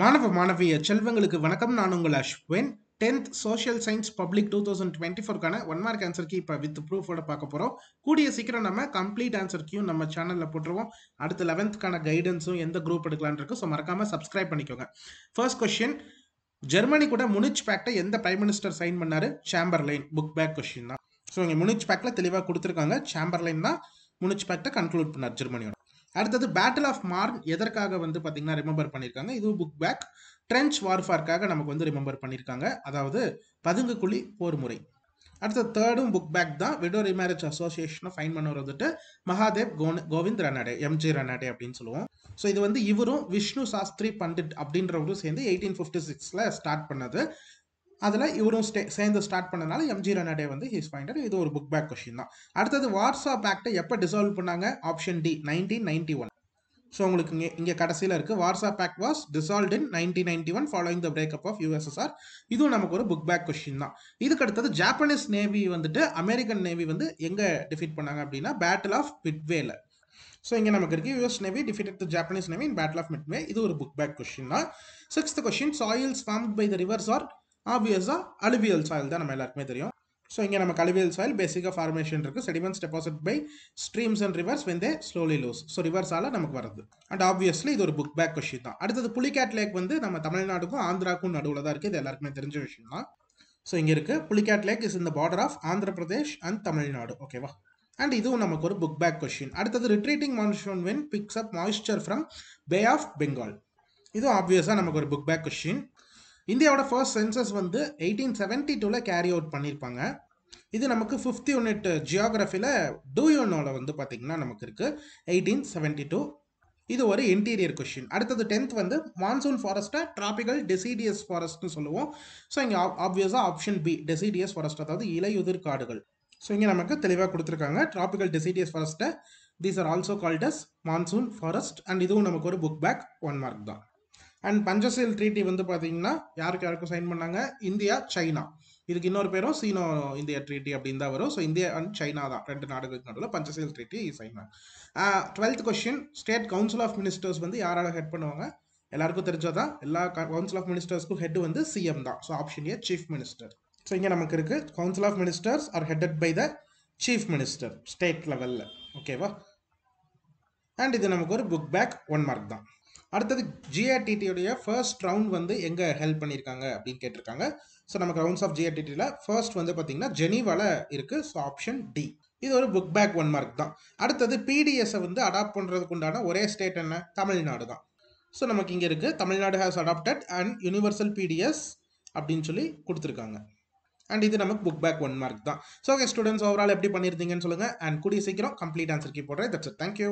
மாணவ மாணவிய செல்வங்களுக்கு வணக்கம். நான் உங்கள் Ashwin. Tenth social science public two thousand twenty ஃபோர்க்கான one mark answer இப்போ வித் ப்ரூஃபோட பார்க்க போகிறோம் கூடிய சீக்கிரம் நம்ம கம்ப்ளீட் ஆன்சர் நம்ம சேனலில் போட்டுருவோம். அடுத்து லெவன்த்துக்கான கைடன்ஸும் எந்த குரூப் எடுக்கலான்னு இருக்கு ஸோ மறக்காமல் சப்ஸ்கிரைப் பண்ணிக்கோங்க. ஃபர்ஸ்ட் கொஸ்டின் ஜெர்மனி கூட முனிச் பேக்டை எந்த பிரைம் மினிஸ்டர் சைன் பண்ணார்? சாம்பர்லைன் புக் பேக் கொஸ்டின் தான். ஸோ இங்கே முனிச் பேக்ல தெளிவாக கொடுத்துருக்காங்க. சாம்பர்லைன் தான் முனிச் பேக்டை கன்க்ளூட் பண்ணார் ஜெர்மனியோட. அடுத்தது பேட்டில் ஆஃப் மார்ன் எதற்காக வந்து பார்த்தீங்கன்னா ரிமெம்பர் பண்ணியிருக்காங்க இது புக் பேக் ட்ரென்ச் வார்ஃபார்க்காக நமக்கு வந்து ரிமெம்பர் பண்ணியிருக்காங்க அதாவது பதுங்குக்குழி போர் முறை. அடுத்த தேர்டும் புக் பேக் தான். விடோ ரிமேரேஜ் அசோசியேஷனை ஃபைன் பண்ணவர் வந்துட்டு மகாதேவ் கோன் கோவிந்த் ரனாடே எம்ஜி ரனாடே அப்படின்னு சொல்லுவோம். ஸோ இது வந்து இவரும் விஷ்ணு சாஸ்திரி பண்டிட் அப்படின்றவரும் சேர்ந்து எயிட்டீன் ஃபிஃப்டி சிக்ஸில் ஸ்டார்ட் பண்ணது. அதில் இவரும் ஸ்டே சேர்ந்து ஸ்டார்ட் பண்ணனால எம்ஜி ரனாடே வந்து ஹீஸ் ஃபைண்டர் இது ஒரு புக் பேக் கொஷின் தான். அடுத்தது வாட்ஸ்அப் ஆக்டை எப்போ டிசால்வ் பண்ணாங்க? Option D nineteen ninety one so உங்களுக்கு இங்கே இங்கே கடைசியில் இருக்குது WhatsApp pact was dissolve in nineteen ninety one following the breakup of USSR இதுவும் நமக்கு ஒரு புக் பேக் கொஸ்டின் தான். இதுக்கு அடுத்தது ஜாப்பனீஸ் நேவி வந்துட்டு அமெரிக்கன் நேவி வந்து எங்கே டிஃபீட் பண்ணாங்க அப்படின்னா பேட்டில் ஆஃப் மிட்வேல ஸோ இங்கே நமக்கு இருக்குது US navy defeated the Japanese navy in battle of Midway இது ஒரு புக் பேக் கொஸ்டின் தான். Sixth question soils form by the rivers are ஆப்வியஸாக அலுவியல் சாயில் தான் நம்ம எல்லாருக்குமே தெரியும். ஸோ இங்கே நமக்கு அலுவியல் சாயில் பேசிக்காக ஃபார்மேஷன் இருக்குது sediments deposit by streams and rivers when they slowly lose so ரிவர்ஸால் நமக்கு வருது அண்ட் ஆப்வியஸ்லி இது ஒரு புக் பேக் கொஷின் தான். அடுத்தது புலிகேட் லேக் வந்து நம்ம தமிழ்நாடுக்கும் ஆந்திராக்கும் நடுவில் தான் இருக்குது இது எல்லாருக்குமே தெரிஞ்ச விஷயம் தான். ஸோ இங்கே இருக்குது புலிகேட் லேக் இஸ் இந்த border of Andhra Pradesh and Tamil Nadu ஓகேவா அண்ட் இதுவும் நமக்கு ஒரு புக் பேக் கொஷின் அடுத்தது retreating monsoon when picks up moisture from Bay of Bengal இதுவும் ஆப்வியஸாக நமக்கு ஒரு புக் பேக் கொஷின் இந்தியாவோட ஃபர்ஸ்ட் சென்சஸ் வந்து எயிட்டீன் செவன்டி டூவில் கேரி அவுட் பண்ணியிருப்பாங்க. இது நமக்கு ஃபிஃப்த் யூனிட் ஜியாகிரஃபியில் டூயோனோவில் வந்து பார்த்திங்கன்னா நமக்கு இருக்குது எயிட்டீன் செவன்டி டூ இது ஒரு இன்டீரியர் கொஷின் அடுத்தது டென்த் வந்து மான்சூன் ஃபாரஸ்ட்டை டிராபிக்கல் டெசிடியஸ் ஃபாரஸ்ட்னு சொல்லுவோம். ஸோ இங்கே ஆப்வியஸாக ஆப்ஷன் பி டெசிடியஸ் ஃபாரஸ்ட் அதாவது இலையுதிர் காடுகள். ஸோ இங்கே நமக்கு தெளிவாக கொடுத்துருக்காங்க. Tropical deciduous ஃபாரஸ்ட்டை these are also called as monsoon forest and இதுவும் நமக்கு ஒரு புக் பேக் ஒன் மார்க் தான். அண்ட் பஞ்சசீல் ட்ரீட்டி வந்து பார்த்தீங்கன்னா யாருக்கு யாருக்கும் சைன் பண்ணாங்க? India China. இதுக்கு இன்னொரு பேரும் சீனோ இந்தியா ட்ரீட்டி அப்படின்னு தான் வரும். ஸோ இந்தியா அண்ட் சைனா தான். ரெண்டு நாடுகளுக்கு நடுவில் Panchsheel treaty sign twelfth question state council of ministers வந்து யாரால ஹெட் பண்ணுவாங்க? எல்லாருக்கும் தெரிஞ்சதான் எல்லா கவுன்சில் ஆஃப் மினிஸ்டர்ஸ்க்கும் ஹெட் வந்து சிஎம் தான். So option A chief minister so இங்கே நமக்கு இருக்கு. Council of ministers are headed by the chief minister state லெவலில் ஓகேவா அண்ட் இது நமக்கு ஒரு புக் பேக் ஒன் மார்க் தான். அடுத்தது ஜிஆர்டிடியுடைய ஃபர்ஸ்ட் ரவுண்ட் வந்து எங்கே ஹெல்ப் பண்ணியிருக்காங்க அப்படின்னு கேட்டிருக்காங்க. ஸோ நமக்கு ரவுண்ட்ஸ் ஆஃப் ஜிஆர்டிடியில் ஃபர்ஸ்ட் வந்து பார்த்தீங்கன்னா ஜெனீவால இருக்குது ஸோ ஆப்ஷன் டி இது ஒரு புக் பேக் ஒன் மார்க் தான். அடுத்தது பிடிஎஸை வந்து அடாப்ட் பண்ணுறதுக்கு உண்டான ஒரே ஸ்டேட் என்ன? தமிழ்நாடு தான். ஸோ நமக்கு இங்கே இருக்குது Tamil Nadu has adopted and universal PDS அப்படின்னு சொல்லி கொடுத்துருக்காங்க. அண்ட் இது நமக்கு புக் பேக் ஒன் மார்க் தான். ஸோ ஓகே ஸ்டூடெண்ட்ஸ் ஓவரால் எப்படி பண்ணியிருந்தீங்கன்னு சொல்லுங்கள் அண்ட் கூடிய சீக்கிரம் கம்ப்ளீட் ஆன்சர் கீ போடுறேன். That's thank you